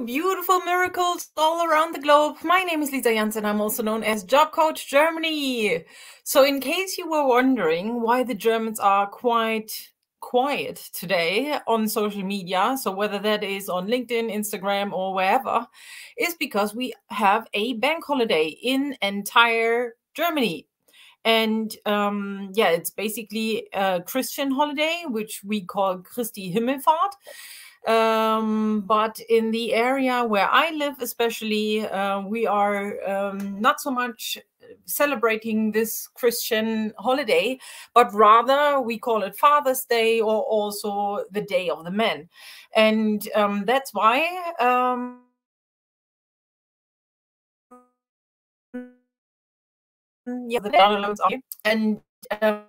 beautiful miracles all around the globe. My name is Lisa Janz. I'm also known as Job Coach Germany. So, in case you were wondering why the Germans are quite quiet today on social media, so whether that is on LinkedIn, Instagram, or wherever, is because we have a bank holiday in entire Germany. And um, yeah, it's basically a Christian holiday, which we call Christi Himmelfahrt. Um, but in the area where I live, especially, uh, we are um, not so much celebrating this Christian holiday, but rather we call it Father's Day or also the Day of the Men. And um, that's why. Um, yeah, the and um,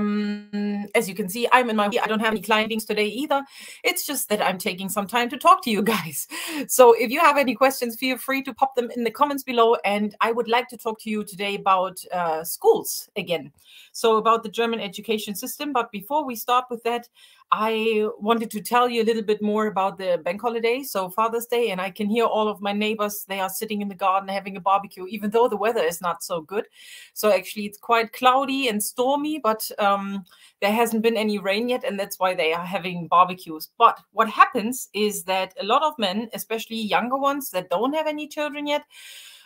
um, as you can see, I'm in my, I don't have any client meetings today either. It's just that I'm taking some time to talk to you guys. So if you have any questions, feel free to pop them in the comments below. And I would like to talk to you today about uh, schools again. So about the German education system. But before we start with that, I wanted to tell you a little bit more about the bank holiday, so Father's Day, and I can hear all of my neighbors. They are sitting in the garden having a barbecue, even though the weather is not so good. So actually, it's quite cloudy and stormy, but um, there hasn't been any rain yet, and that's why they are having barbecues. But what happens is that a lot of men, especially younger ones that don't have any children yet,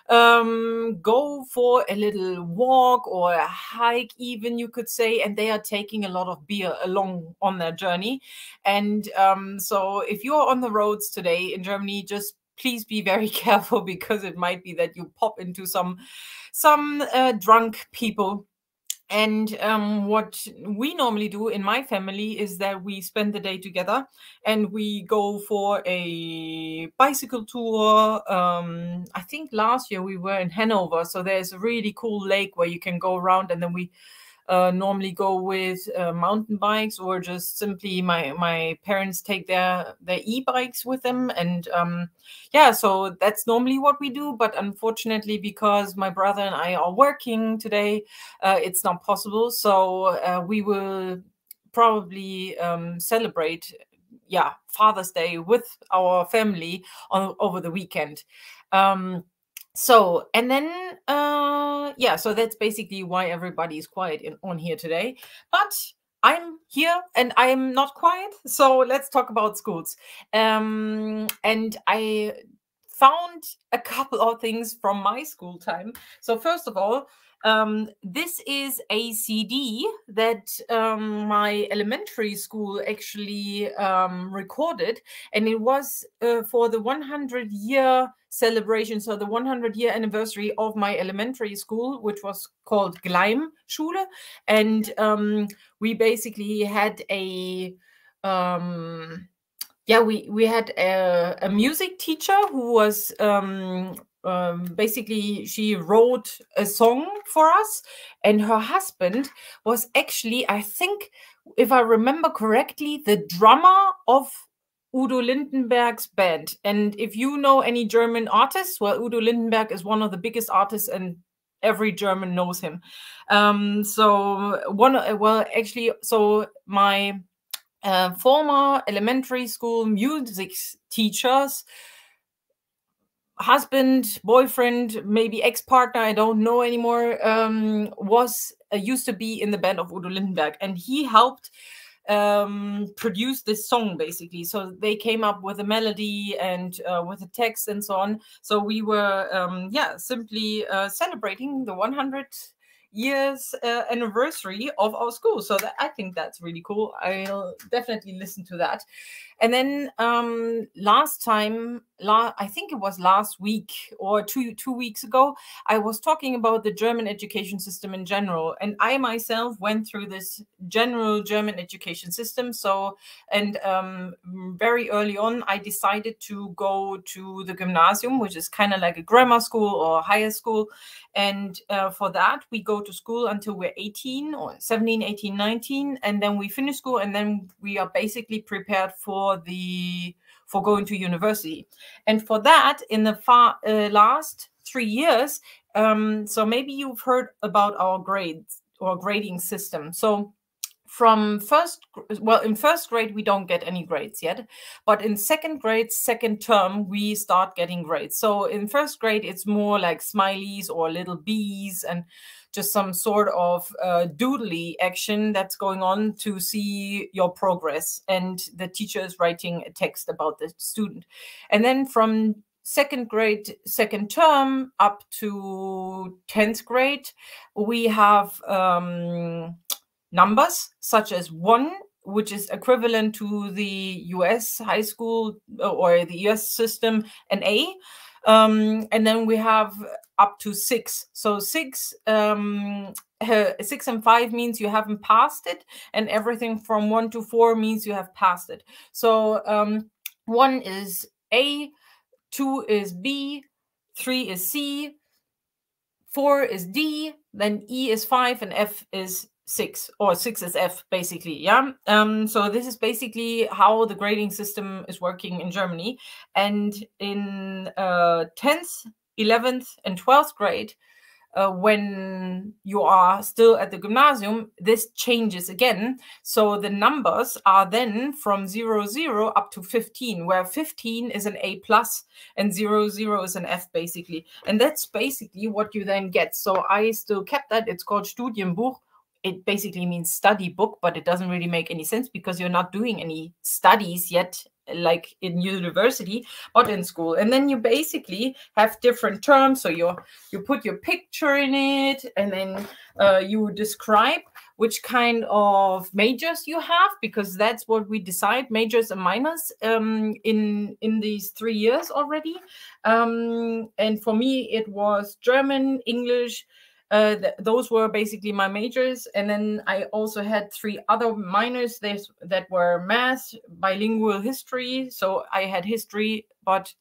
um, go for a little walk or a hike, even you could say, and they are taking a lot of beer along on their journey. And um, so, if you're on the roads today in Germany, just please be very careful because it might be that you pop into some some uh, drunk people and um, what we normally do in my family is that we spend the day together and we go for a bicycle tour. Um, I think last year we were in Hanover. So there's a really cool lake where you can go around and then we uh, normally go with uh, mountain bikes or just simply my my parents take their their e-bikes with them. And um, yeah so that's normally what we do. But unfortunately because my brother and i are working today uh, it's not possible. So uh, we will probably um, celebrate yeah father's day with our family on over the weekend. Um, so and then uh yeah so that's basically why everybody is quiet in, on here today. But i'm here and i'm not quiet so let's talk about schools. Um and i found a couple of things from my school time. So first of all um, this is a CD that um, my elementary school actually um, recorded, and it was uh, for the 100 year celebration, so the 100 year anniversary of my elementary school, which was called Gleim Schule. And um, we basically had a um, yeah, we we had a, a music teacher who was um, basically she wrote a song for us and her husband was actually i think if i remember correctly the drummer of udo lindenberg's band. And if you know any german artists well udo lindenberg is one of the biggest artists and every german knows him. Um, so one well actually so my uh, former elementary school music teachers husband, boyfriend, maybe ex-partner, I don't know anymore, um, was uh, used to be in the band of Udo Lindenberg, and he helped um, produce this song basically. So they came up with a melody and uh, with a text and so on. So we were, um, yeah, simply uh, celebrating the 100 years uh, anniversary of our school. So that, I think that's really cool. I'll definitely listen to that. And then um, last time, la I think it was last week or two two weeks ago, I was talking about the German education system in general, and I myself went through this general German education system. So, and um, very early on, I decided to go to the gymnasium, which is kind of like a grammar school or higher school, and uh, for that we go to school until we're 18 or 17, 18, 19, and then we finish school, and then we are basically prepared for for the for going to university. And for that in the far, uh, last three years um, so maybe you've heard about our grades or grading system. So from first well in first grade we don't get any grades yet but in second grade second term we start getting grades. So in first grade it's more like smileys or little bees and just some sort of uh, doodly action that's going on to see your progress and the teacher is writing a text about the student and then from second grade second term up to 10th grade we have um, numbers such as one, which is equivalent to the US high school uh, or the US system, an A. Um, and then we have up to six. So six, um, six and five means you haven't passed it, and everything from one to four means you have passed it. So um, one is A, two is B, three is C, four is D, then E is five, and F is six or six is F basically. Yeah. Um, so this is basically how the grading system is working in Germany. And in uh, 10th, 11th, and 12th grade, uh, when you are still at the gymnasium, this changes again. So the numbers are then from 0, 0 up to 15, where 15 is an A plus and 0, 0 is an F basically. And that's basically what you then get. So I still kept that. It's called Studienbuch it basically means study book, but it doesn't really make any sense because you're not doing any studies yet, like in university, but in school. And then you basically have different terms. So you you put your picture in it, and then uh, you describe which kind of majors you have because that's what we decide majors and minors um, in in these three years already. Um, and for me, it was German, English uh, th those were basically my majors. And then I also had three other minors that were math, bilingual history. So I had history, but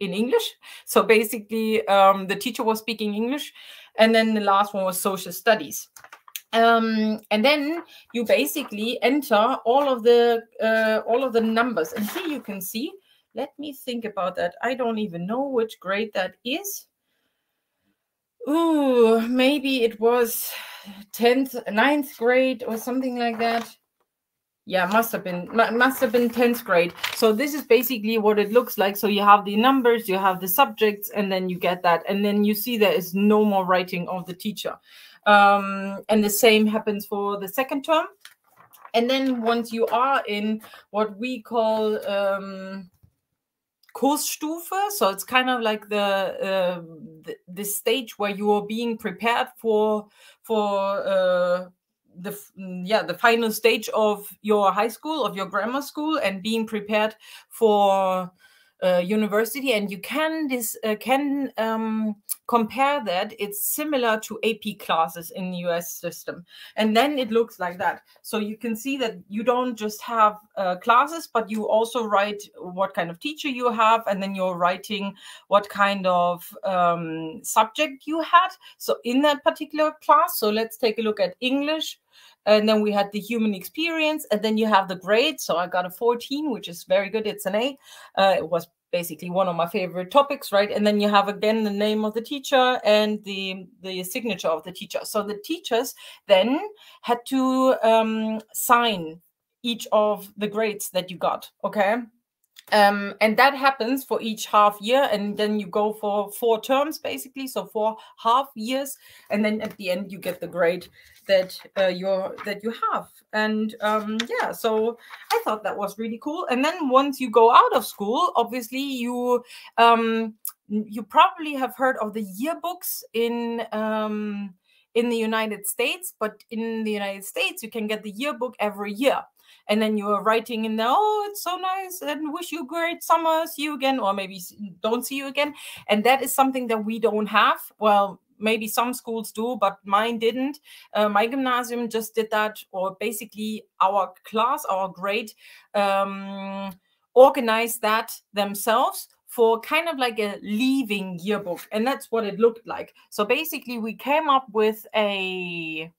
in English. So basically, um, the teacher was speaking English. And then the last one was social studies. Um, and then you basically enter all of the uh, all of the numbers. And here you can see. Let me think about that. I don't even know which grade that is. Ooh, maybe it was 10th, 9th grade or something like that. Yeah, must have been must have been 10th grade. So this is basically what it looks like. So you have the numbers, you have the subjects, and then you get that. And then you see there is no more writing of the teacher. Um, and the same happens for the second term. And then once you are in what we call um, Kursstufe. So it's kind of like the, uh, the, the stage where you are being prepared for for uh, the yeah the final stage of your high school of your grammar school and being prepared for uh, university and you can this uh, can um, compare that. It's similar to ap classes in the us system. And then it looks like that. So you can see that you don't just have uh, classes but you also write what kind of teacher you have and then you're writing what kind of um, subject you had. So in that particular class so let's take a look at english and then we had the human experience and then you have the grade. So i got a 14 which is very good. It's an a uh, it was basically one of my favorite topics right? And then you have again the name of the teacher and the the signature of the teacher. So the teachers then had to um, sign each of the grades that you got okay um, and that happens for each half year and then you go for four terms basically so four half years and then at the end you get the grade that uh, you're that you have. And um, yeah so i thought that was really cool. And then once you go out of school obviously you um, you probably have heard of the yearbooks in um, in the united states but in the united states you can get the yearbook every year and then you're writing in there, oh, it's so nice, and wish you great summer, see you again, or maybe don't see you again. And that is something that we don't have. Well, maybe some schools do, but mine didn't. Uh, my gymnasium just did that, or basically our class, our grade, um, organized that themselves for kind of like a leaving yearbook. And that's what it looked like. So basically, we came up with a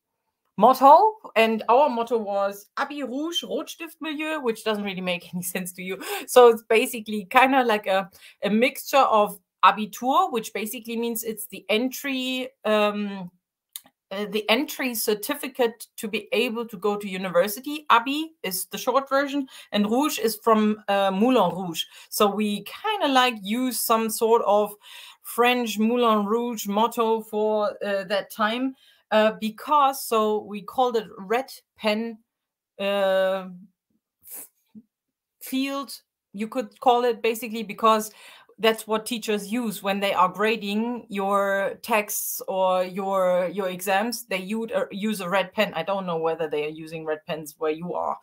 motto, and our motto was Abi Rouge, Rotstiftmilieu, which doesn't really make any sense to you. So it's basically kind of like a, a mixture of Abitur, which basically means it's the entry um, uh, the entry certificate to be able to go to university. Abi is the short version, and Rouge is from uh, Moulin Rouge. So we kind of like use some sort of French Moulin Rouge motto for uh, that time uh, because so we called it red pen uh, field. You could call it basically because that's what teachers use when they are grading your texts or your your exams. They use a, uh, use a red pen. I don't know whether they are using red pens where you are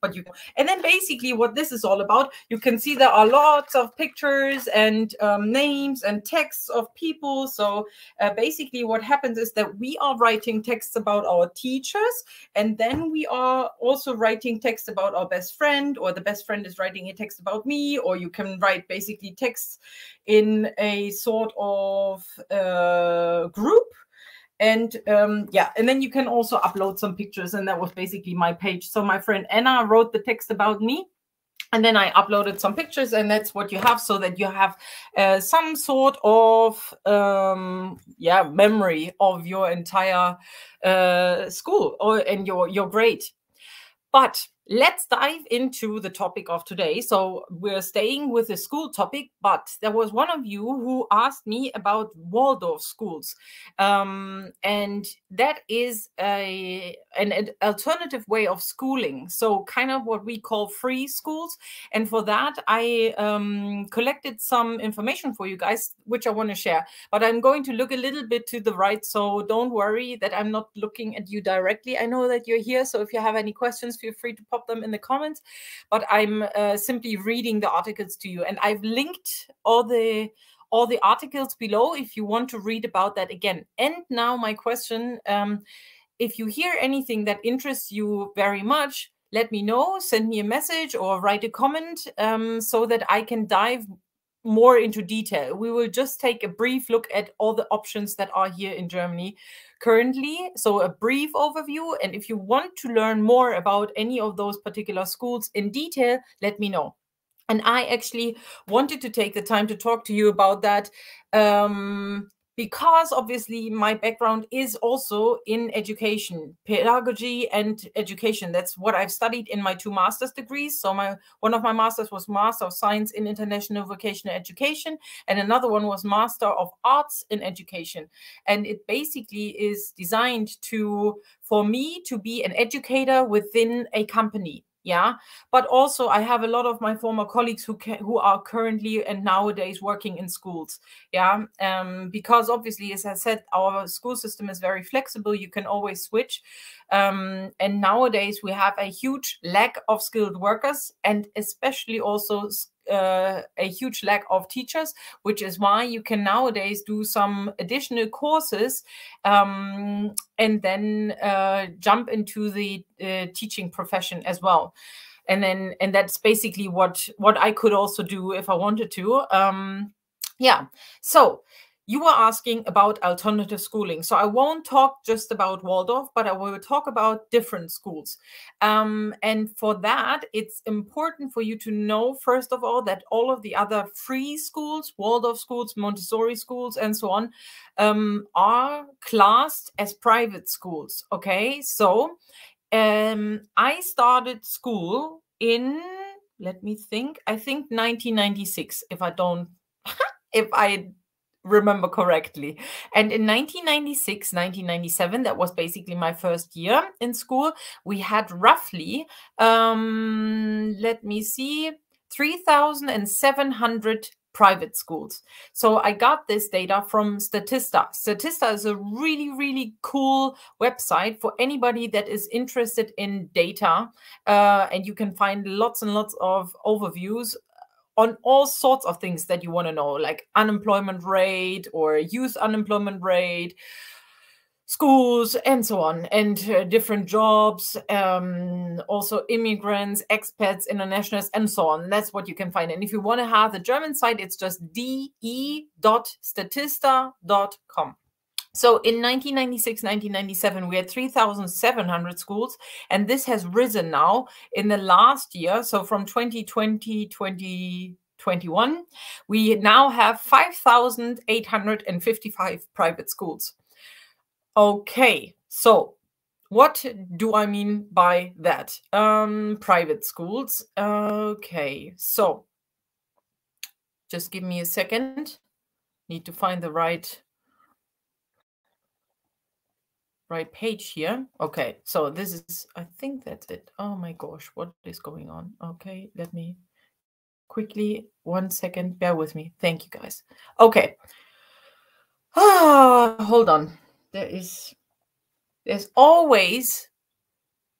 but you and then basically what this is all about you can see there are lots of pictures and um, names and texts of people. So uh, basically what happens is that we are writing texts about our teachers and then we are also writing texts about our best friend or the best friend is writing a text about me or you can write basically texts in a sort of uh, group and um, yeah and then you can also upload some pictures and that was basically my page. So my friend anna wrote the text about me and then i uploaded some pictures and that's what you have so that you have uh, some sort of um, yeah memory of your entire uh, school or and your your grade. But let's dive into the topic of today. So we're staying with the school topic, but there was one of you who asked me about Waldorf schools, um, and that is a an, alternative way of schooling. So kind of what we call free schools. And for that, I um, collected some information for you guys, which I want to share. But I'm going to look a little bit to the right, so don't worry that I'm not looking at you directly. I know that you're here, so if you have any questions, feel free to pop pop them in the comments, but I'm uh, simply reading the articles to you. And I've linked all the all the articles below if you want to read about that again. And now my question, um, if you hear anything that interests you very much, let me know, send me a message or write a comment um, so that I can dive more into detail. We will just take a brief look at all the options that are here in Germany currently. So, a brief overview. And if you want to learn more about any of those particular schools in detail, let me know. And I actually wanted to take the time to talk to you about that um, because obviously my background is also in education pedagogy and education. That's what i've studied in my two master's degrees. So my one of my masters was master of science in international vocational education and another one was master of arts in education. And it basically is designed to for me to be an educator within a company yeah but also i have a lot of my former colleagues who can, who are currently and nowadays working in schools. Yeah um, because obviously as i said our school system is very flexible you can always switch. Um, and nowadays we have a huge lack of skilled workers and especially also uh, a huge lack of teachers, which is why you can nowadays do some additional courses um, and then uh, jump into the uh, teaching profession as well. And then, and that's basically what what I could also do if I wanted to. Um, yeah. So you were asking about alternative schooling. So I won't talk just about Waldorf, but I will talk about different schools. Um, and for that, it's important for you to know, first of all, that all of the other free schools, Waldorf schools, Montessori schools, and so on, um, are classed as private schools. Okay. So um, I started school in, let me think, I think 1996, if I don't. if I remember correctly. And in 1996, 1997, that was basically my first year in school, we had roughly, um, let me see, 3,700 private schools. So I got this data from Statista. Statista is a really, really cool website for anybody that is interested in data. Uh, and you can find lots and lots of overviews on all sorts of things that you want to know, like unemployment rate or youth unemployment rate, schools, and so on, and uh, different jobs, um, also immigrants, expats, internationals, and so on. That's what you can find. And if you want to have the German site, it's just de.statista.com. So in 1996, 1997, we had 3,700 schools, and this has risen now in the last year. So from 2020, 2021, we now have 5,855 private schools. Okay, so what do I mean by that? Um, private schools. Okay, so just give me a second. Need to find the right right page here. Okay, so this is, I think that's it. Oh my gosh, what is going on? Okay, let me quickly, one second, bear with me. Thank you guys. Okay. Ah, hold on. There is, there's always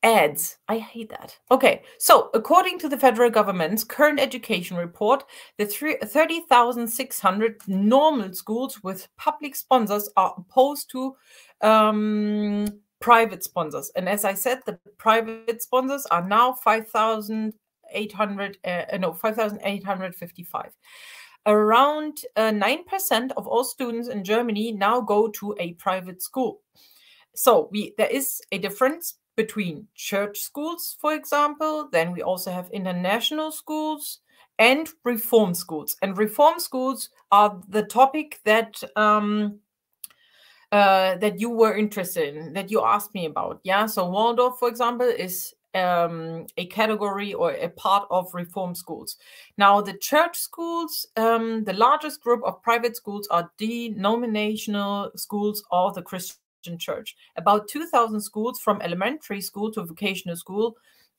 ads. I hate that. Okay, so according to the federal government's current education report, the 30,600 normal schools with public sponsors are opposed to um, private sponsors. And as I said, the private sponsors are now 5,800, uh, no, 5,855. Around uh, 9% of all students in Germany now go to a private school. So we there is a difference between church schools, for example. Then we also have international schools and reform schools. And reform schools are the topic that um, uh, that you were interested in, that you asked me about. Yeah. So Waldorf, for example, is um, a category or a part of reform schools. Now, the church schools, um, the largest group of private schools are denominational schools of the Christian Church. About 2,000 schools from elementary school to vocational school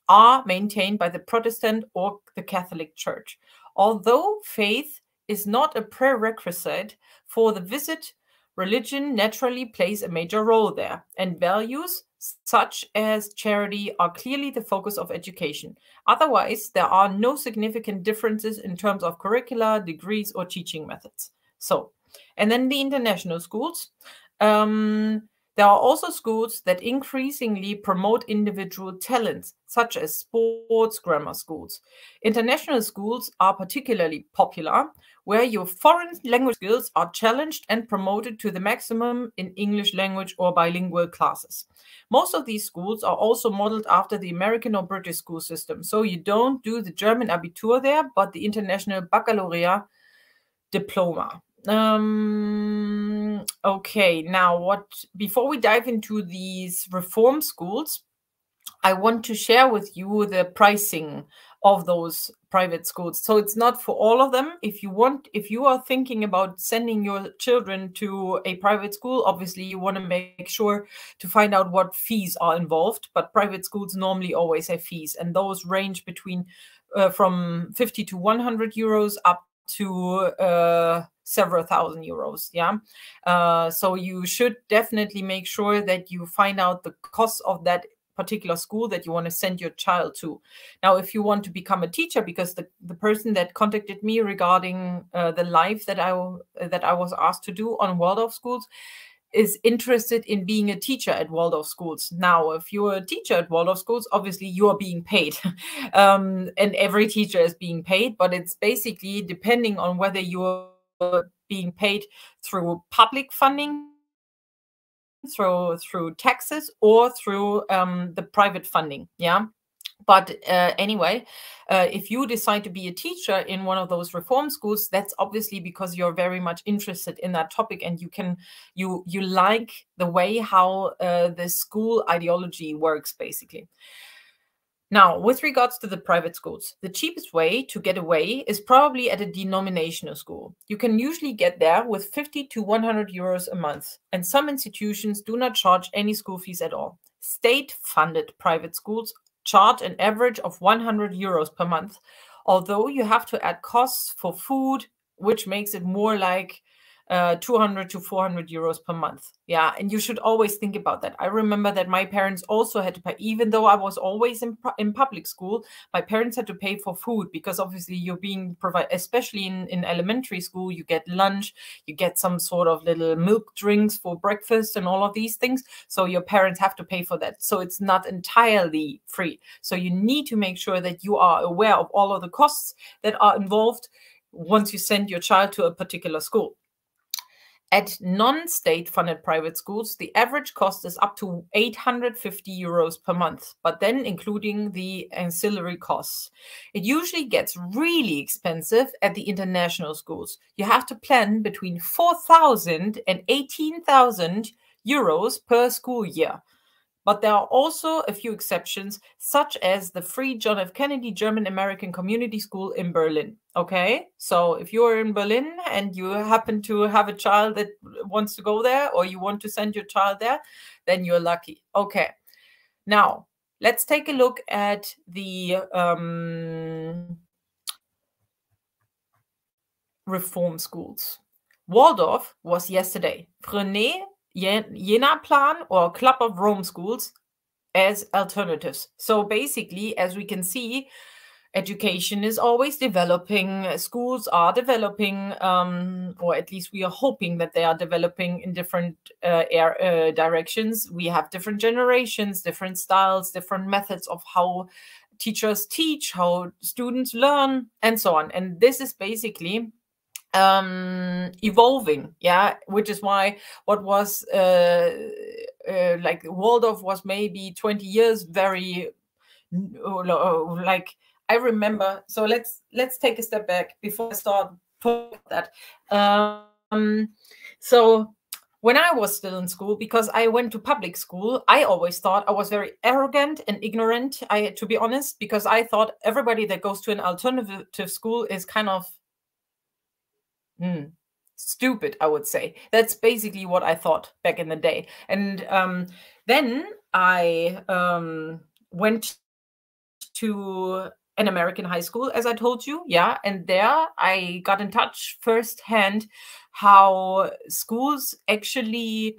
are maintained by the Protestant or the Catholic Church. Although faith is not a prerequisite for the visit, religion naturally plays a major role there, and values such as charity are clearly the focus of education. Otherwise, there are no significant differences in terms of curricula, degrees, or teaching methods. So, and then the international schools. Um, there are also schools that increasingly promote individual talents, such as sports grammar schools. International schools are particularly popular, where your foreign language skills are challenged and promoted to the maximum in English language or bilingual classes. Most of these schools are also modeled after the American or British school system. So you don't do the German Abitur there, but the International Baccalaureate diploma. Um, okay, now what, before we dive into these reform schools, I want to share with you the pricing of those private schools. So it's not for all of them. If you want, if you are thinking about sending your children to a private school, obviously you want to make sure to find out what fees are involved. But private schools normally always have fees, and those range between uh, from 50 to 100 euros up to uh, several thousand euros. Yeah. Uh, so you should definitely make sure that you find out the cost of that particular school that you want to send your child to. Now, if you want to become a teacher, because the, the person that contacted me regarding uh, the live that I that I was asked to do on Waldorf schools, is interested in being a teacher at Waldorf schools. Now, if you're a teacher at Waldorf schools, obviously you are being paid, um, and every teacher is being paid. But it's basically depending on whether you're being paid through public funding through through taxes or through um, the private funding yeah? But uh, anyway uh, if you decide to be a teacher in one of those reform schools that's obviously because you're very much interested in that topic and you can you you like the way how uh, the school ideology works basically now, with regards to the private schools, the cheapest way to get away is probably at a denominational school. You can usually get there with 50 to 100 euros a month, and some institutions do not charge any school fees at all. State funded private schools charge an average of 100 euros per month, although you have to add costs for food, which makes it more like uh, 200 to 400 euros per month. Yeah, and you should always think about that. I remember that my parents also had to pay, even though I was always in, in public school, my parents had to pay for food because obviously you're being provided, especially in, in elementary school, you get lunch, you get some sort of little milk drinks for breakfast and all of these things. So your parents have to pay for that. So it's not entirely free. So you need to make sure that you are aware of all of the costs that are involved once you send your child to a particular school. At non-state funded private schools, the average cost is up to 850 euros per month, but then including the ancillary costs. It usually gets really expensive at the international schools. You have to plan between 4,000 and 18,000 euros per school year. But there are also a few exceptions, such as the free John F. Kennedy German American Community School in Berlin. Okay, so if you're in Berlin and you happen to have a child that wants to go there or you want to send your child there, then you're lucky. Okay, now let's take a look at the um, reform schools. Waldorf was yesterday. Freinet Jena Plan or Club of Rome schools as alternatives. So basically, as we can see, education is always developing, schools are developing, um, or at least we are hoping that they are developing in different uh, air, uh, directions. We have different generations, different styles, different methods of how teachers teach, how students learn, and so on. And this is basically um evolving yeah which is why what was uh, uh like waldorf was maybe 20 years very like i remember so let's let's take a step back before i start that um so when I was still in school, because I went to public school, I always thought I was very arrogant and ignorant. I, had to be honest, because I thought everybody that goes to an alternative school is kind of Mm. Stupid, I would say. That's basically what I thought back in the day. And um, then I um, went to an American high school, as I told you. Yeah. And there I got in touch firsthand how schools actually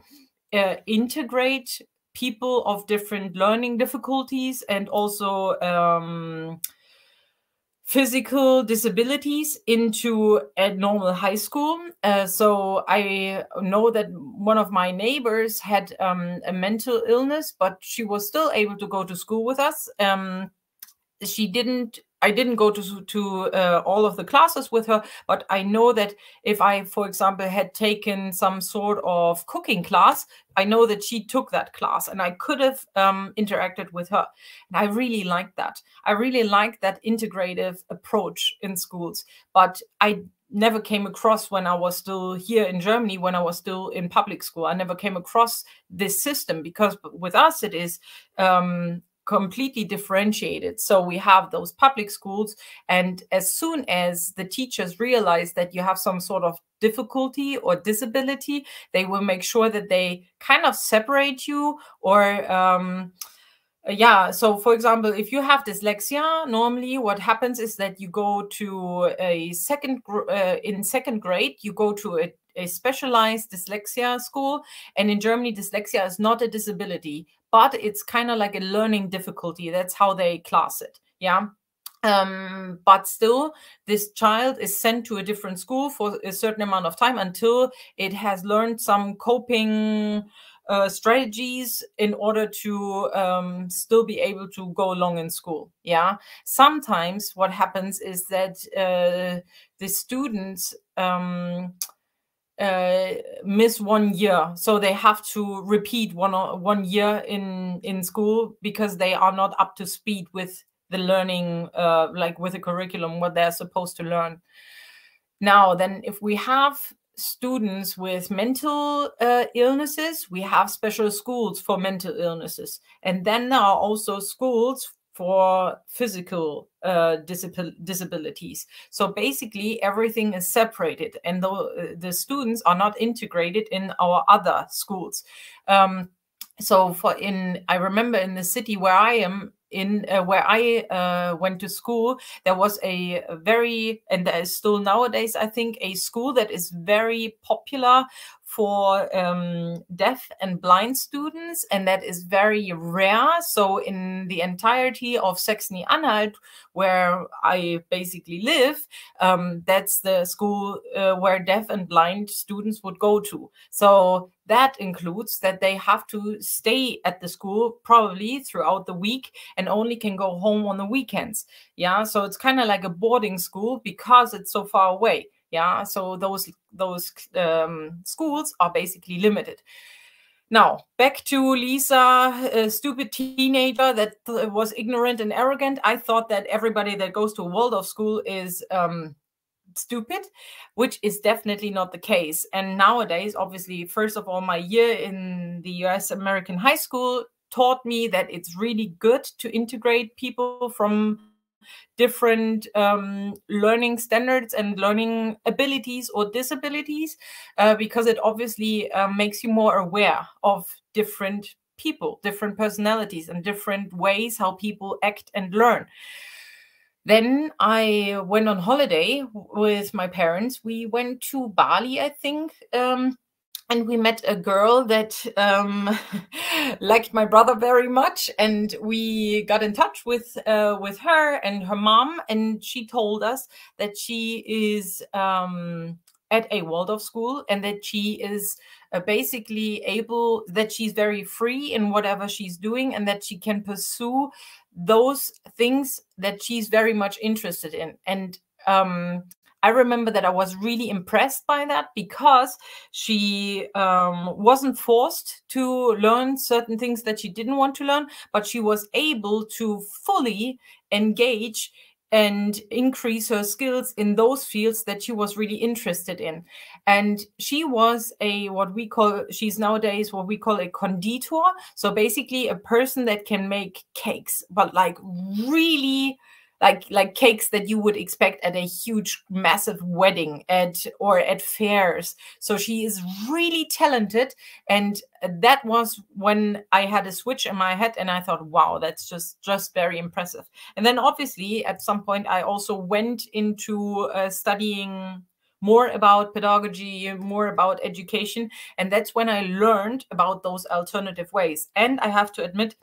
uh, integrate people of different learning difficulties and also um, physical disabilities into a normal high school. Uh, so I know that one of my neighbors had um, a mental illness, but she was still able to go to school with us. Um, she didn't I didn't go to to uh, all of the classes with her, but I know that if I, for example, had taken some sort of cooking class, I know that she took that class, and I could have um, interacted with her. And I really like that. I really like that integrative approach in schools. But I never came across when I was still here in Germany, when I was still in public school. I never came across this system because with us it is um, completely differentiated. So we have those public schools, and as soon as the teachers realize that you have some sort of difficulty or disability, they will make sure that they kind of separate you or um, yeah so for example if you have dyslexia normally what happens is that you go to a second uh, in second grade you go to a, a specialized dyslexia school and in germany dyslexia is not a disability but it's kind of like a learning difficulty. That's how they class it. Yeah. Um, but still, this child is sent to a different school for a certain amount of time until it has learned some coping uh, strategies in order to um, still be able to go along in school. Yeah. Sometimes what happens is that uh, the students um, uh, miss one year, so they have to repeat one one year in in school because they are not up to speed with the learning, uh, like with the curriculum, what they're supposed to learn. Now, then, if we have students with mental uh, illnesses, we have special schools for mental illnesses, and then there are also schools for physical uh, disabilities. So basically, everything is separated, and the, the students are not integrated in our other schools. Um, so for in, I remember in the city where I am, in uh, where I uh, went to school, there was a, very, and there is still nowadays, I think, a school that is very popular for um, deaf and blind students, and that is very rare. So, in the entirety of Saxony Anhalt, where I basically live, um, that's the school uh, where deaf and blind students would go to. So, that includes that they have to stay at the school probably throughout the week and only can go home on the weekends. Yeah, so it's kind of like a boarding school because it's so far away yeah so those those um, schools are basically limited now back to lisa a stupid teenager that was ignorant and arrogant i thought that everybody that goes to a waldorf school is um, stupid, which is definitely not the case. And nowadays, obviously, first of all, my year in the US American high school taught me that it's really good to integrate people from different um, learning standards and learning abilities or disabilities uh, because it obviously uh, makes you more aware of different people, different personalities, and different ways how people act and learn. Then I went on holiday with my parents. We went to Bali, I think. Um, and we met a girl that um, liked my brother very much, and we got in touch with uh, with her and her mom, and she told us that she is um, at a Waldorf school and that she is uh, basically able that she's very free in whatever she's doing and that she can pursue those things that she's very much interested in. And um, I remember that I was really impressed by that because she um, wasn't forced to learn certain things that she didn't want to learn, but she was able to fully engage and increase her skills in those fields that she was really interested in. And she was a what we call she's nowadays what we call a Konditor. So basically a person that can make cakes, but like really like like cakes that you would expect at a huge massive wedding at or at fairs so she is really talented and that was when i had a switch in my head and i thought wow that's just just very impressive and then obviously at some point i also went into uh, studying more about pedagogy, more about education. And that's when I learned about those alternative ways. And I have to admit,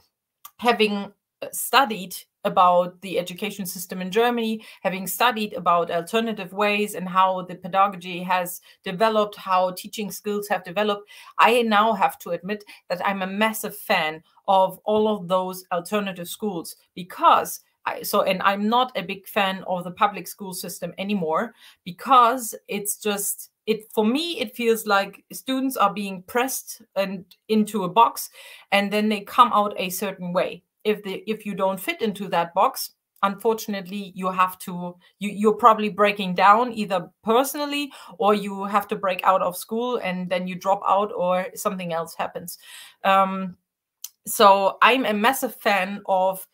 having uh, studied about the education system in Germany, having studied about alternative ways and how the pedagogy has developed, how teaching skills have developed, I now have to admit that I'm a massive fan of all of those alternative schools because I, so and I'm not a big fan of the public school system anymore because it's just it for me it feels like students are being pressed and into a box and then they come out a certain way if the if you don't fit into that box unfortunately you have to you you're probably breaking down either personally or you have to break out of school and then you drop out or something else happens. Um, so i'm a massive fan of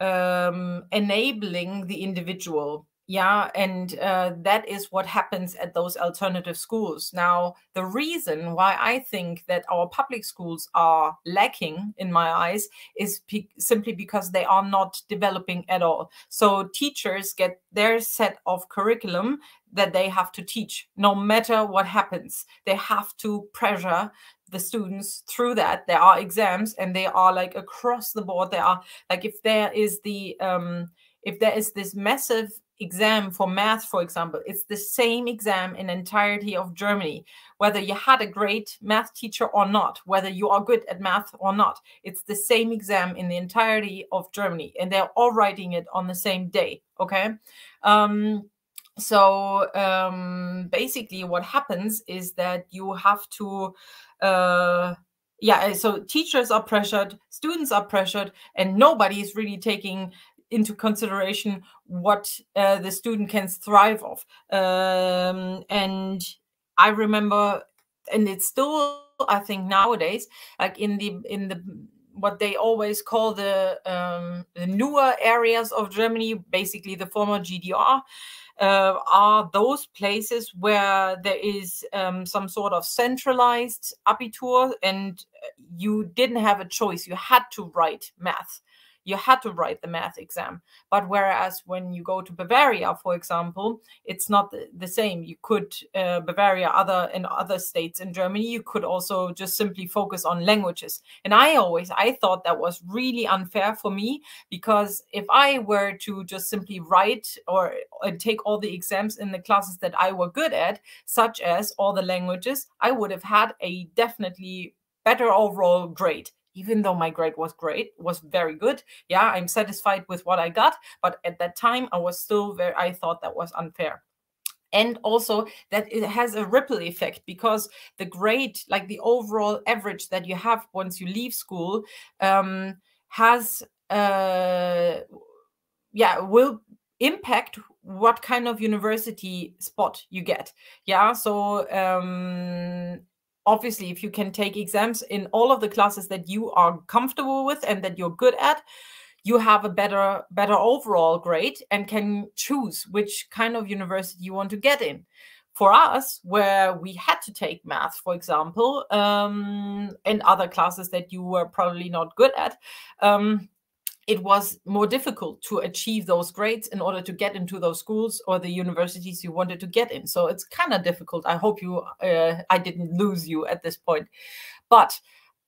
um, enabling the individual yeah and uh, that is what happens at those alternative schools. Now the reason why i think that our public schools are lacking in my eyes is pe simply because they are not developing at all. So teachers get their set of curriculum that they have to teach no matter what happens. They have to pressure the students through that. There are exams and they are like across the board. There are like if there is the um if there is this massive exam for math, for example, it's the same exam in entirety of Germany, whether you had a great math teacher or not, whether you are good at math or not. It's the same exam in the entirety of Germany, and they're all writing it on the same day. Okay. Um, so um, basically, what happens is that you have to. Uh, yeah, so teachers are pressured, students are pressured, and nobody is really taking into consideration what uh, the student can thrive of. Um, and I remember, and it's still, I think nowadays, like in the in the what they always call the, um, the newer areas of Germany, basically the former GDR. Uh, are those places where there is um, some sort of centralized abitur and you didn't have a choice you had to write math you had to write the math exam. But whereas when you go to Bavaria, for example, it's not the, the same. You could uh, Bavaria, other in other states in Germany, you could also just simply focus on languages. And I always I thought that was really unfair for me because if I were to just simply write or, or take all the exams in the classes that I were good at, such as all the languages, I would have had a definitely better overall grade even though my grade was great, was very good. Yeah, I'm satisfied with what I got, but at that time I was still very I thought that was unfair. And also that it has a ripple effect because the grade, like the overall average that you have once you leave school, um, has uh, yeah will impact what kind of university spot you get. Yeah, so um, obviously, if you can take exams in all of the classes that you are comfortable with and that you're good at, you have a better better overall grade and can choose which kind of university you want to get in. For us where we had to take math for example um, and other classes that you were probably not good at um, it was more difficult to achieve those grades in order to get into those schools or the universities you wanted to get in so it's kind of difficult i hope you uh, i didn't lose you at this point but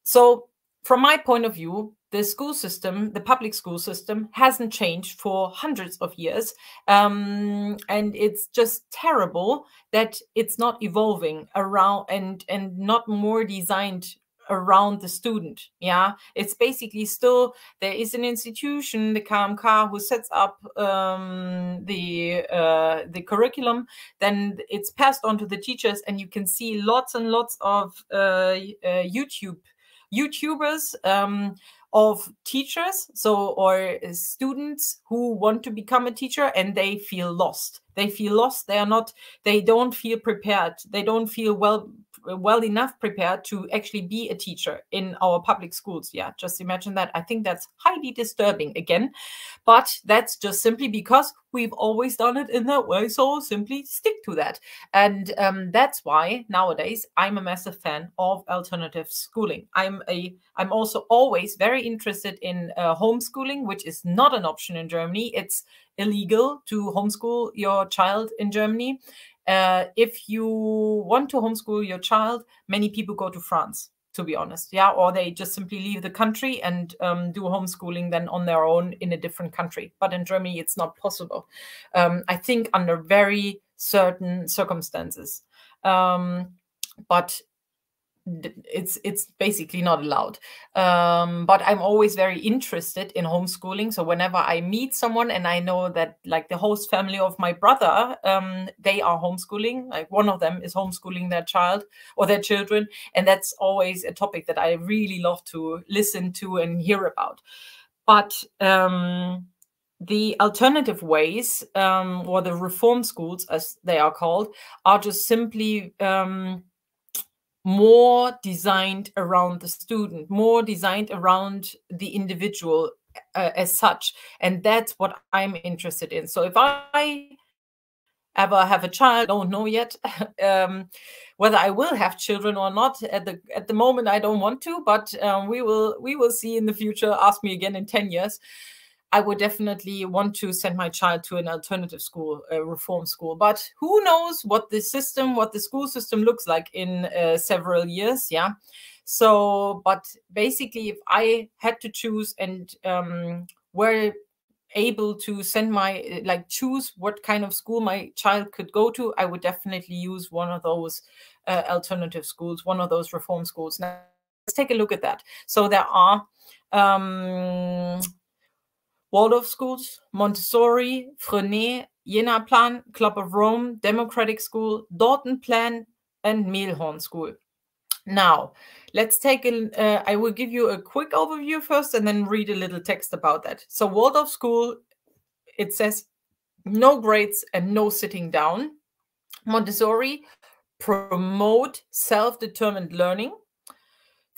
so from my point of view the school system, the public school system, hasn't changed for hundreds of years. Um, and it's just terrible that it's not evolving around and, and not more designed around the student yeah? It's basically still there is an institution the kmk who sets up um, the uh, the curriculum then it's passed on to the teachers and you can see lots and lots of uh, uh, youtube youtubers um, of teachers so or students who want to become a teacher and they feel lost. They feel lost they are not they don't feel prepared they don't feel well well enough prepared to actually be a teacher in our public schools. Yeah, just imagine that. I think that's highly disturbing again, but that's just simply because we've always done it in that way. So simply stick to that. And um, that's why nowadays I'm a massive fan of alternative schooling. I'm a I'm also always very interested in uh, homeschooling, which is not an option in Germany. It's illegal to homeschool your child in Germany. Uh, if you want to homeschool your child, many people go to France, to be honest. Yeah. Or they just simply leave the country and um, do homeschooling then on their own in a different country. But in Germany, it's not possible. Um, I think under very certain circumstances. Um, but it's it's basically not allowed. Um, but i'm always very interested in homeschooling. So whenever i meet someone and i know that like the host family of my brother um, they are homeschooling like one of them is homeschooling their child or their children. And that's always a topic that i really love to listen to and hear about. But um, the alternative ways um, or the reform schools as they are called are just simply um, more designed around the student, more designed around the individual uh, as such. And that's what I'm interested in. So if I ever have a child, don't know yet um, whether I will have children or not. At the at the moment, I don't want to, but um, we will we will see in the future. Ask me again in ten years. I would definitely want to send my child to an alternative school, a reform school. But who knows what the system, what the school system looks like in uh, several years? Yeah. So, but basically, if I had to choose and um, were able to send my like choose what kind of school my child could go to, I would definitely use one of those uh, alternative schools, one of those reform schools. Now, let's take a look at that. So there are um, Waldorf schools, Montessori, Freinet, Jena Plan, Club of Rome, Democratic School, Dalton Plan, and Mehlhorn School. Now, let's take a. Uh, I will give you a quick overview first and then read a little text about that. So, Waldorf School, it says no grades and no sitting down. Montessori, promote self determined learning.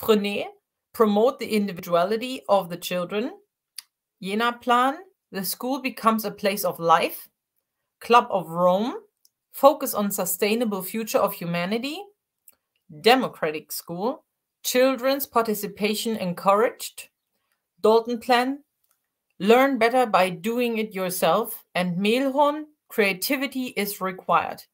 Freinet, promote the individuality of the children. Jena Plan, the school becomes a place of life. Club of Rome, focus on sustainable future of humanity. Democratic School, children's participation encouraged. Dalton Plan, learn better by doing it yourself. And Mehlhorn, creativity is required.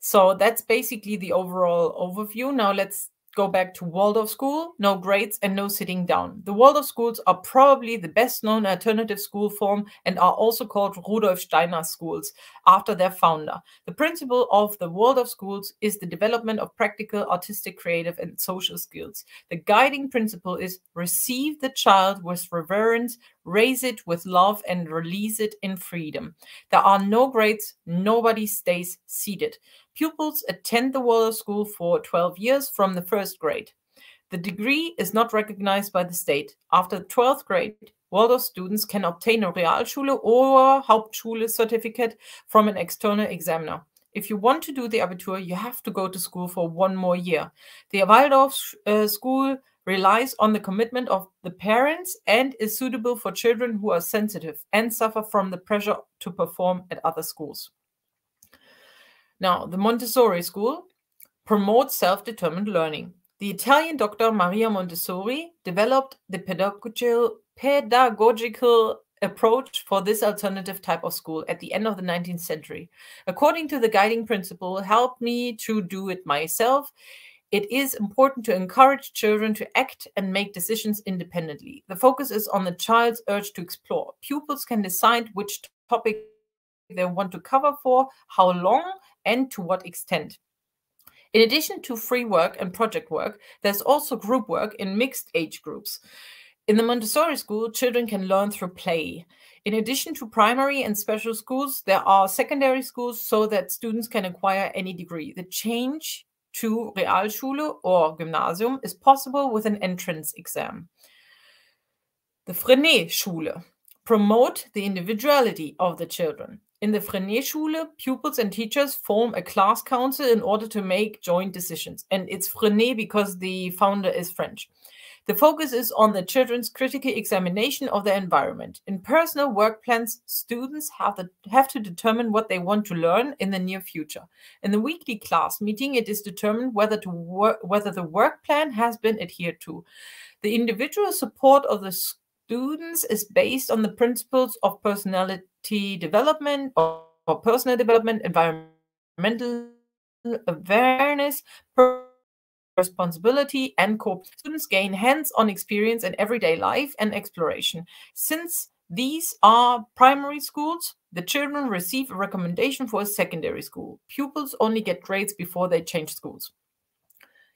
So that's basically the overall overview. Now let's go back to Waldorf school, no grades and no sitting down. The Waldorf schools are probably the best known alternative school form and are also called Rudolf Steiner schools after their founder. The principle of the Waldorf schools is the development of practical, artistic, creative, and social skills. The guiding principle is receive the child with reverence, raise it with love, and release it in freedom. There are no grades, nobody stays seated. Pupils attend the Waldorf School for 12 years from the first grade. The degree is not recognized by the state. After the 12th grade, Waldorf students can obtain a Realschule or Hauptschule certificate from an external examiner. If you want to do the Abitur, you have to go to school for one more year. The Waldorf uh, school relies on the commitment of the parents and is suitable for children who are sensitive and suffer from the pressure to perform at other schools. Now, the Montessori school promotes self determined learning. The Italian doctor Maria Montessori developed the pedagogical, pedagogical approach for this alternative type of school at the end of the 19th century. According to the guiding principle, help me to do it myself, it is important to encourage children to act and make decisions independently. The focus is on the child's urge to explore. Pupils can decide which topic they want to cover for, how long, and to what extent. In addition to free work and project work, there's also group work in mixed age groups. In the Montessori school, children can learn through play. In addition to primary and special schools, there are secondary schools so that students can acquire any degree. The change to Realschule or Gymnasium is possible with an entrance exam. The Freinet Schule promote the individuality of the children. In the Freinet Schule, pupils and teachers form a class council in order to make joint decisions. And it's Freinet because the founder is French. The focus is on the children's critical examination of their environment. In personal work plans, students have, the, have to determine what they want to learn in the near future. In the weekly class meeting, it is determined whether, to whether the work plan has been adhered to. The individual support of the students is based on the principles of personality development or, or personal development, environmental awareness, responsibility, and co students gain hands-on experience in everyday life and exploration. Since these are primary schools, the children receive a recommendation for a secondary school. Pupils only get grades before they change schools.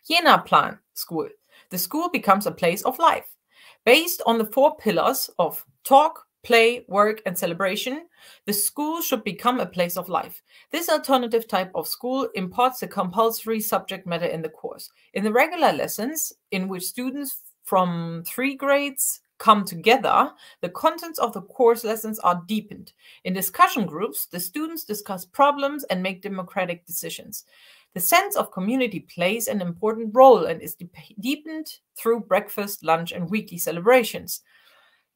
Jena Plan School. The school becomes a place of life. Based on the four pillars of talk, play, work, and celebration, the school should become a place of life. This alternative type of school imparts the compulsory subject matter in the course. In the regular lessons, in which students from three grades come together, the contents of the course lessons are deepened. In discussion groups, the students discuss problems and make democratic decisions. The sense of community plays an important role and is deepened through breakfast, lunch, and weekly celebrations.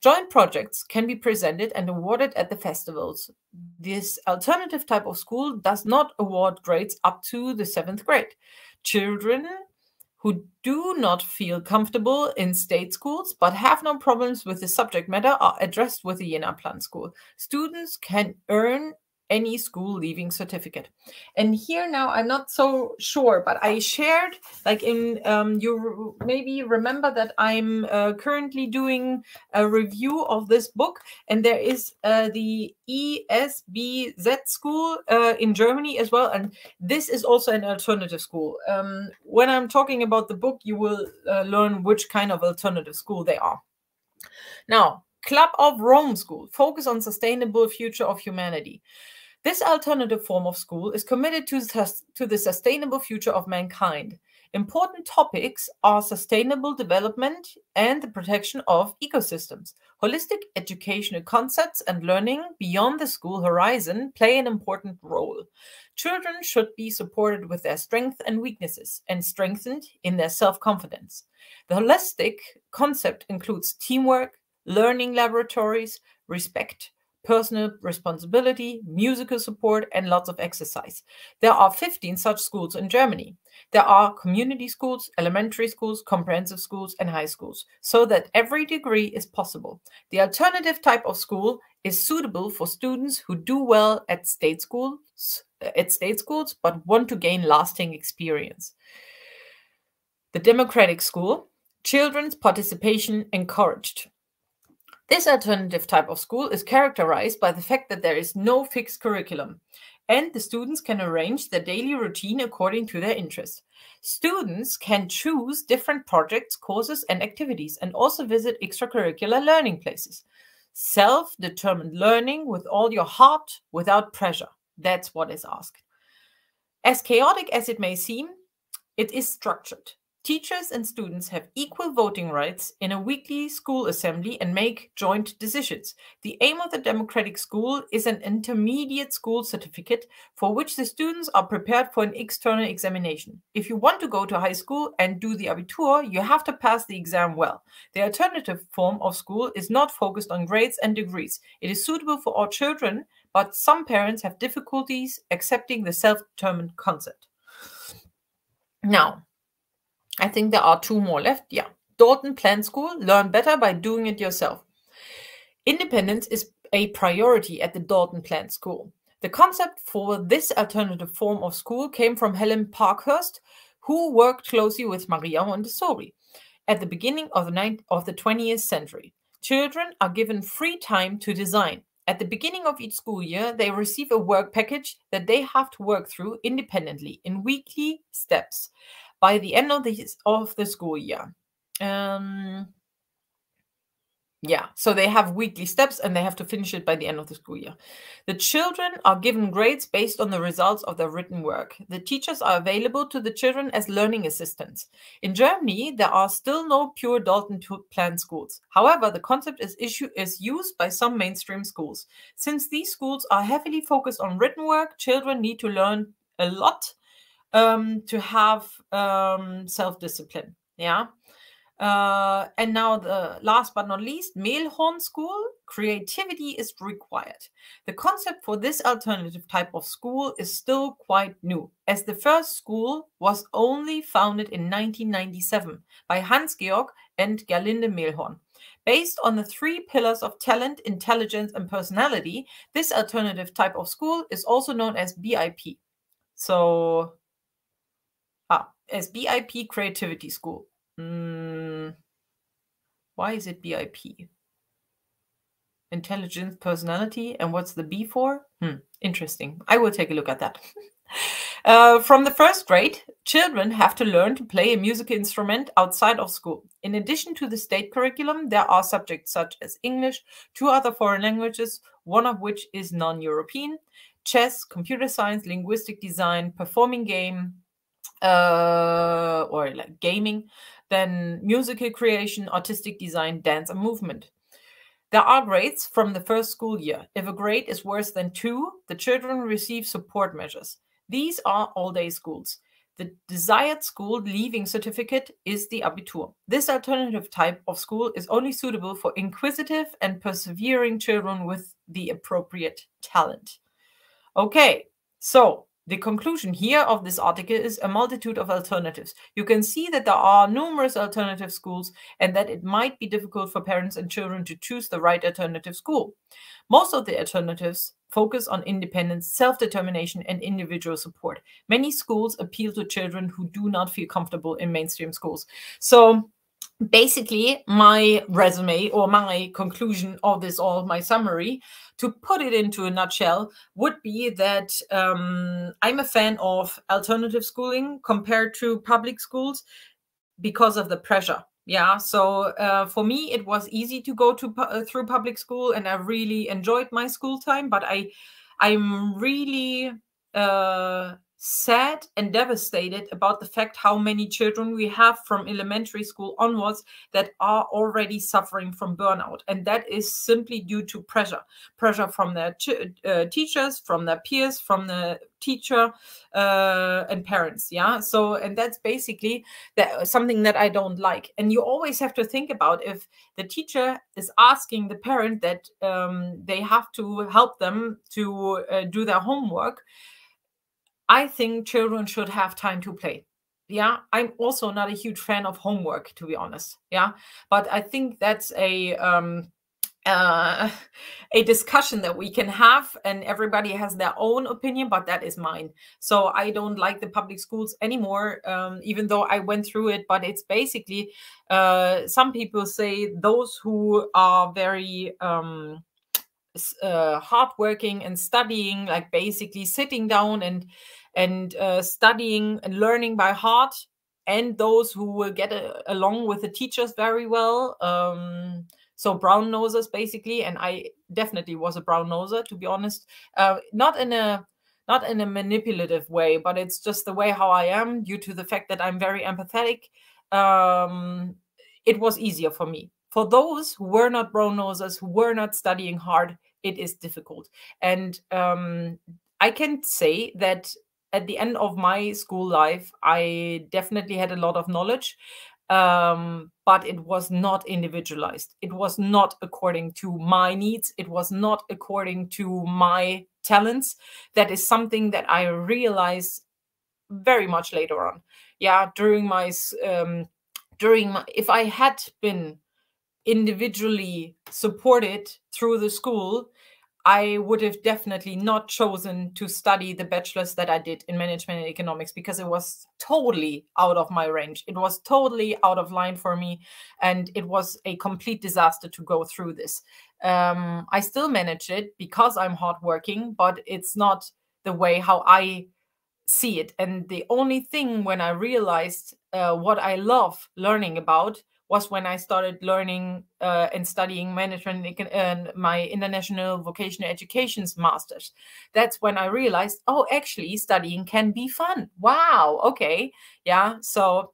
Joint projects can be presented and awarded at the festivals. This alternative type of school does not award grades up to the seventh grade. Children who do not feel comfortable in state schools but have no problems with the subject matter are addressed with the Jena Plan School. Students can earn any school leaving certificate. And here now, I'm not so sure, but I shared, like in, um, you maybe remember that I'm uh, currently doing a review of this book, and there is uh, the ESBZ school uh, in Germany as well. And this is also an alternative school. Um, when I'm talking about the book, you will uh, learn which kind of alternative school they are. Now, Club of Rome School, focus on sustainable future of humanity. This alternative form of school is committed to, to the sustainable future of mankind. Important topics are sustainable development and the protection of ecosystems. Holistic educational concepts and learning beyond the school horizon play an important role. Children should be supported with their strengths and weaknesses and strengthened in their self confidence. The holistic concept includes teamwork, learning laboratories, respect, personal responsibility, musical support, and lots of exercise. There are 15 such schools in Germany. There are community schools, elementary schools, comprehensive schools, and high schools, so that every degree is possible. The alternative type of school is suitable for students who do well at state schools, at state schools, but want to gain lasting experience. The democratic school, children's participation encouraged. This alternative type of school is characterized by the fact that there is no fixed curriculum and the students can arrange their daily routine according to their interests. Students can choose different projects, courses, and activities and also visit extracurricular learning places. Self determined learning with all your heart without pressure. That's what is asked. As chaotic as it may seem, it is structured. Teachers and students have equal voting rights in a weekly school assembly and make joint decisions. The aim of the democratic school is an intermediate school certificate for which the students are prepared for an external examination. If you want to go to high school and do the Abitur, you have to pass the exam well. The alternative form of school is not focused on grades and degrees. It is suitable for all children, but some parents have difficulties accepting the self determined concept. Now, I think there are two more left. Yeah. Dalton Plan School, learn better by doing it yourself. Independence is a priority at the Dalton Plan School. The concept for this alternative form of school came from Helen Parkhurst, who worked closely with Maria Montessori at the beginning of the, 19th, of the 20th century. Children are given free time to design. At the beginning of each school year, they receive a work package that they have to work through independently in weekly steps by the end of the of the school year. Um, yeah, so they have weekly steps and they have to finish it by the end of the school year. The children are given grades based on the results of their written work. The teachers are available to the children as learning assistants. In Germany, there are still no pure Dalton plan schools. However, the concept is issue is used by some mainstream schools. Since these schools are heavily focused on written work, children need to learn a lot um, to have um, self-discipline. Yeah. Uh, and now the last but not least, Mehlhorn School, creativity is required. The concept for this alternative type of school is still quite new, as the first school was only founded in 1997 by Hans-Georg and Gerlinde Mehlhorn. Based on the three pillars of talent, intelligence, and personality, this alternative type of school is also known as BIP. So as BIP Creativity School. Mm, why is it BIP? Intelligence, personality, and what's the B for? Hmm, interesting. I will take a look at that. uh, from the first grade, children have to learn to play a musical instrument outside of school. In addition to the state curriculum, there are subjects such as English, two other foreign languages, one of which is non European, chess, computer science, linguistic design, performing game, uh, or like gaming, then musical creation, artistic design, dance, and movement. There are grades from the first school year. If a grade is worse than two, the children receive support measures. These are all day schools. The desired school leaving certificate is the Abitur. This alternative type of school is only suitable for inquisitive and persevering children with the appropriate talent. Okay, so the conclusion here of this article is a multitude of alternatives. You can see that there are numerous alternative schools and that it might be difficult for parents and children to choose the right alternative school. Most of the alternatives focus on independence, self-determination, and individual support. Many schools appeal to children who do not feel comfortable in mainstream schools. So basically my resume or my conclusion of this all my summary to put it into a nutshell would be that um, i'm a fan of alternative schooling compared to public schools because of the pressure. Yeah so uh, for me it was easy to go to uh, through public school and i really enjoyed my school time but i i'm really uh, sad and devastated about the fact how many children we have from elementary school onwards that are already suffering from burnout. And that is simply due to pressure pressure from their uh, teachers from their peers from the teacher uh, and parents yeah? So and that's basically that something that i don't like. And you always have to think about if the teacher is asking the parent that um, they have to help them to uh, do their homework I think children should have time to play. Yeah, I'm also not a huge fan of homework, to be honest. Yeah, but I think that's a um, uh, a discussion that we can have, and everybody has their own opinion, but that is mine. So I don't like the public schools anymore, um, even though I went through it. But it's basically uh, some people say those who are very um, uh, hardworking and studying, like basically sitting down and and uh, studying and learning by heart and those who will get a, uh, along with the teachers very well um, so brown nosers basically and i definitely was a brown noser to be honest uh, not in a not in a manipulative way, but it's just the way how I am due to the fact that I'm very empathetic. Um, it was easier for me. For those who were not brown nosers, who were not studying hard, it is difficult. And um, I can say that at the end of my school life, I definitely had a lot of knowledge, um, but it was not individualized. It was not according to my needs. It was not according to my talents. That is something that I realized very much later on. Yeah, during my um, during my, if I had been individually supported through the school, I would have definitely not chosen to study the bachelor's that I did in management and economics because it was totally out of my range. It was totally out of line for me. And it was a complete disaster to go through this. Um, I still manage it because I'm hardworking, but it's not the way how I see it. And the only thing when I realized uh, what I love learning about was when I started learning uh, and studying management and my international vocational education's masters. That's when I realized, oh, actually, studying can be fun. Wow. Okay. Yeah. So,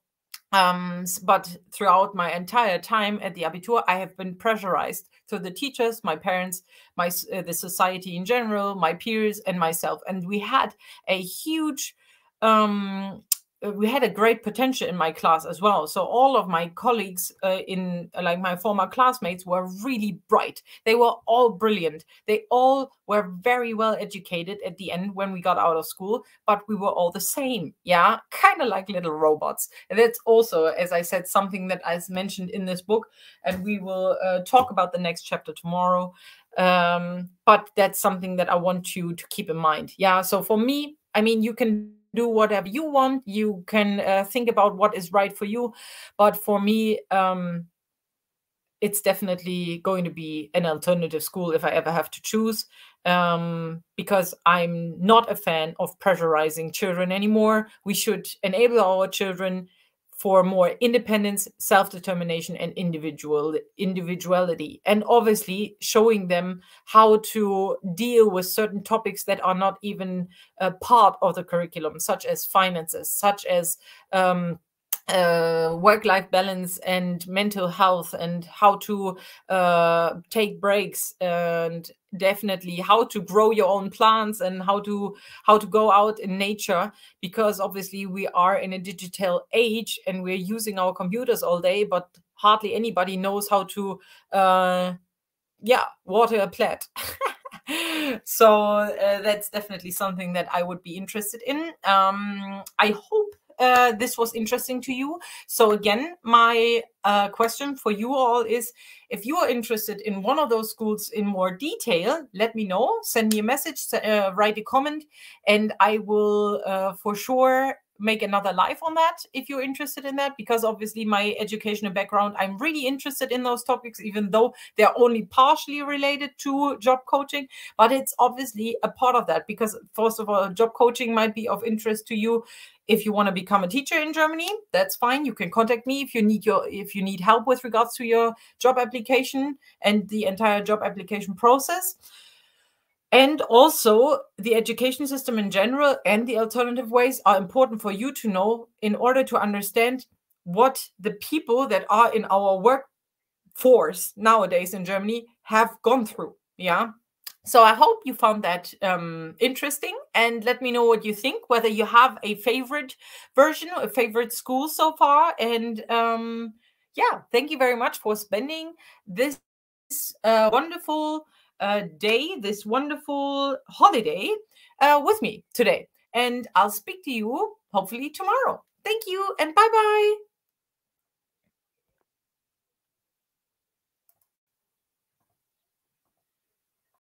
um, but throughout my entire time at the Abitur, I have been pressurized to the teachers, my parents, my uh, the society in general, my peers, and myself, and we had a huge um we had a great potential in my class as well. So all of my colleagues uh, in uh, like my former classmates were really bright. They were all brilliant. They all were very well educated at the end when we got out of school, but we were all the same. Yeah, kind of like little robots. And that's also, as I said, something that I mentioned in this book, and we will uh, talk about the next chapter tomorrow. Um, but that's something that I want you to keep in mind. Yeah. So for me, I mean, you can do whatever you want. You can uh, think about what is right for you. But for me, um, it's definitely going to be an alternative school if I ever have to choose, um, because I'm not a fan of pressurizing children anymore. We should enable our children for more independence, self-determination, and individual individuality, and obviously showing them how to deal with certain topics that are not even a part of the curriculum, such as finances, such as um, uh, work-life balance and mental health and how to uh, take breaks and definitely how to grow your own plants and how to how to go out in nature because obviously we are in a digital age and we're using our computers all day but hardly anybody knows how to uh, yeah water a plant. So uh, that's definitely something that i would be interested in. Um, i hope uh, this was interesting to you. So again, my uh, question for you all is, if you are interested in one of those schools in more detail, let me know. Send me a message, uh, write a comment, and I will uh, for sure make another live on that if you're interested in that because obviously my educational background i'm really interested in those topics even though they're only partially related to job coaching but it's obviously a part of that because first of all job coaching might be of interest to you if you want to become a teacher in Germany, that's fine. You can contact me if you need your if you need help with regards to your job application and the entire job application process. And also, the education system in general and the alternative ways are important for you to know in order to understand what the people that are in our workforce nowadays in Germany have gone through. Yeah. So I hope you found that um, interesting and let me know what you think, whether you have a favorite version or a favorite school so far. And um, yeah, thank you very much for spending this uh, wonderful uh, day, this wonderful holiday uh, with me today. And I'll speak to you hopefully tomorrow. Thank you and bye bye.